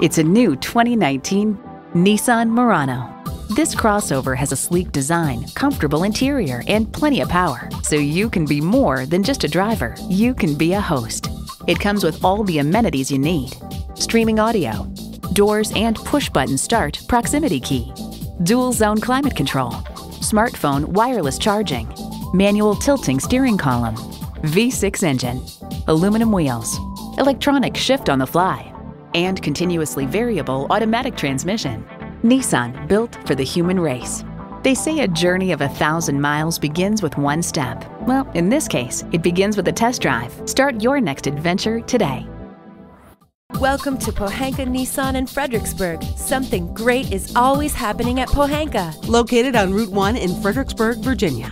It's a new 2019 Nissan Murano. This crossover has a sleek design, comfortable interior, and plenty of power, so you can be more than just a driver. You can be a host. It comes with all the amenities you need. Streaming audio, doors and push-button start proximity key, dual zone climate control, smartphone wireless charging, manual tilting steering column, V6 engine, aluminum wheels, electronic shift on the fly, and continuously variable automatic transmission. Nissan, built for the human race. They say a journey of a thousand miles begins with one step. Well, in this case, it begins with a test drive. Start your next adventure today. Welcome to Pohanka Nissan in Fredericksburg. Something great is always happening at Pohanka. Located on Route 1 in Fredericksburg, Virginia.